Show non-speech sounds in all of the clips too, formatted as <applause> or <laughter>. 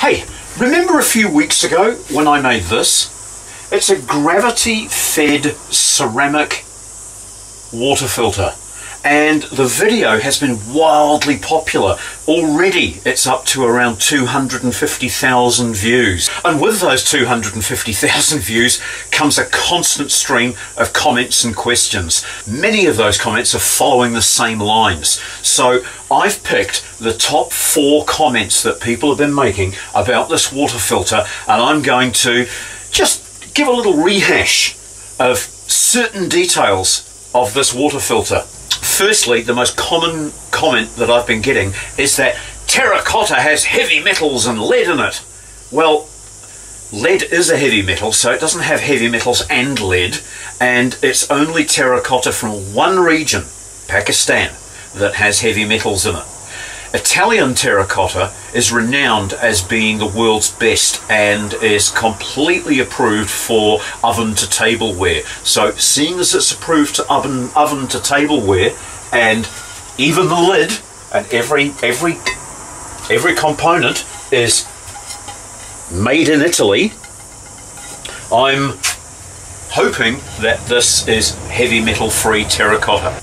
Hey, remember a few weeks ago when I made this? It's a gravity fed ceramic water filter and the video has been wildly popular. Already it's up to around 250,000 views. And with those 250,000 <laughs> views comes a constant stream of comments and questions. Many of those comments are following the same lines. So I've picked the top four comments that people have been making about this water filter and I'm going to just give a little rehash of certain details of this water filter. Firstly, the most common comment that I've been getting is that terracotta has heavy metals and lead in it. Well, lead is a heavy metal, so it doesn't have heavy metals and lead, and it's only terracotta from one region, Pakistan, that has heavy metals in it. Italian terracotta is renowned as being the world's best and is completely approved for oven to tableware. So seeing as it's approved to oven oven to tableware and even the lid and every every every component is made in Italy, I'm hoping that this is heavy metal free terracotta.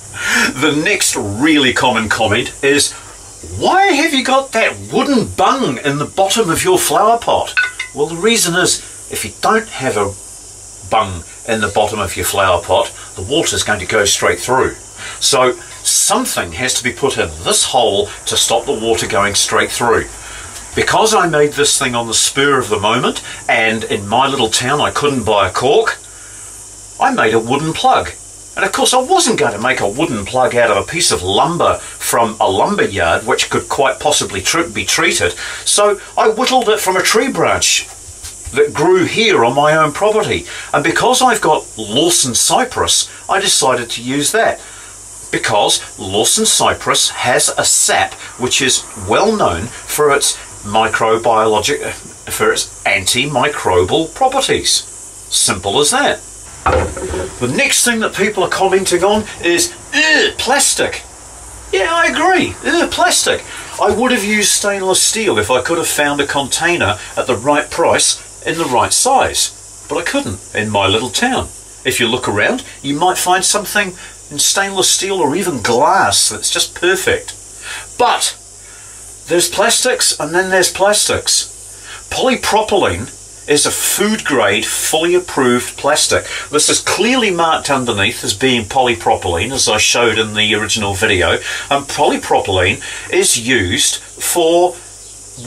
The next really common comment is why have you got that wooden bung in the bottom of your flower pot? Well, the reason is if you don't have a bung in the bottom of your flower pot, the water is going to go straight through. So something has to be put in this hole to stop the water going straight through. Because I made this thing on the spur of the moment, and in my little town I couldn't buy a cork, I made a wooden plug. And of course, I wasn't going to make a wooden plug out of a piece of lumber from a lumber yard, which could quite possibly be treated. So I whittled it from a tree branch that grew here on my own property. And because I've got Lawson cypress, I decided to use that. Because Lawson cypress has a sap which is well known for its microbiologic, for its antimicrobial properties. Simple as that. The next thing that people are commenting on is plastic. Yeah, I agree. plastic. I would have used stainless steel if I could have found a container at the right price in the right size. But I couldn't in my little town. If you look around, you might find something in stainless steel or even glass that's just perfect. But there's plastics and then there's plastics. Polypropylene is a food grade, fully approved plastic. This is clearly marked underneath as being polypropylene, as I showed in the original video. And polypropylene is used for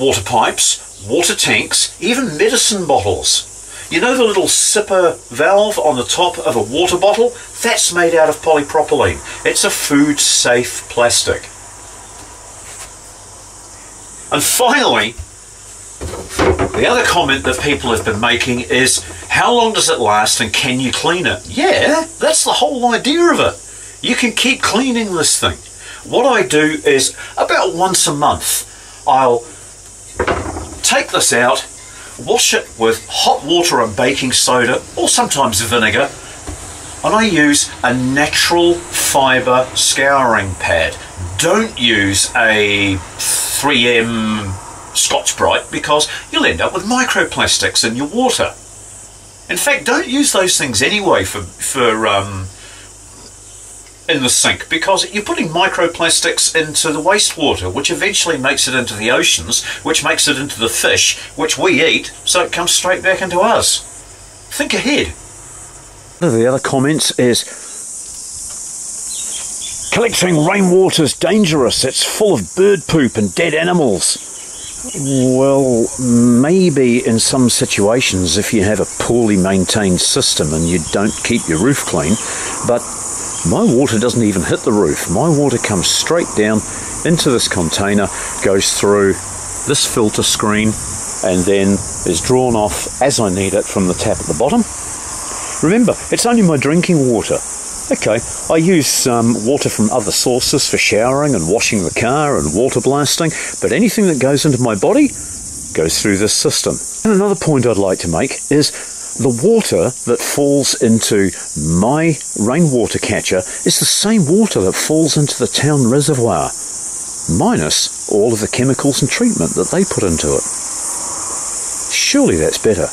water pipes, water tanks, even medicine bottles. You know the little sipper valve on the top of a water bottle? That's made out of polypropylene. It's a food safe plastic. And finally, the other comment that people have been making is how long does it last and can you clean it? Yeah, that's the whole idea of it. You can keep cleaning this thing. What I do is about once a month, I'll take this out, wash it with hot water and baking soda or sometimes vinegar, and I use a natural fibre scouring pad. Don't use a 3M Scotch-Brite because you'll end up with microplastics in your water. In fact, don't use those things anyway for, for um, in the sink because you're putting microplastics into the wastewater, which eventually makes it into the oceans, which makes it into the fish, which we eat, so it comes straight back into us. Think ahead. One of the other comments is Collecting rainwater is dangerous. It's full of bird poop and dead animals. Well, maybe in some situations if you have a poorly maintained system and you don't keep your roof clean, but my water doesn't even hit the roof. My water comes straight down into this container, goes through this filter screen, and then is drawn off as I need it from the tap at the bottom. Remember, it's only my drinking water. Okay, I use um, water from other sources for showering and washing the car and water blasting, but anything that goes into my body goes through this system. And another point I'd like to make is the water that falls into my rainwater catcher is the same water that falls into the town reservoir, minus all of the chemicals and treatment that they put into it. Surely that's better.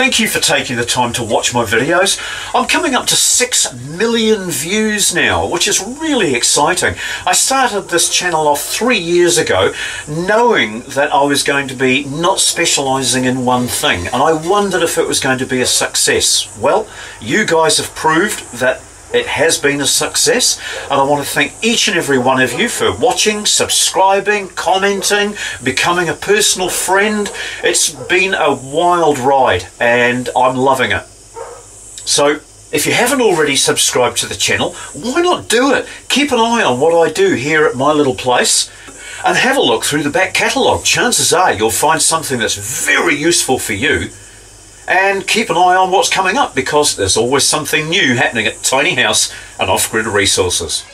Thank you for taking the time to watch my videos. I'm coming up to 6 million views now, which is really exciting. I started this channel off three years ago, knowing that I was going to be not specialising in one thing, and I wondered if it was going to be a success. Well, you guys have proved that it has been a success, and I want to thank each and every one of you for watching, subscribing, commenting, becoming a personal friend. It's been a wild ride, and I'm loving it. So, if you haven't already subscribed to the channel, why not do it? Keep an eye on what I do here at my little place and have a look through the back catalogue. Chances are you'll find something that's very useful for you and keep an eye on what's coming up because there's always something new happening at Tiny House and Off Grid Resources.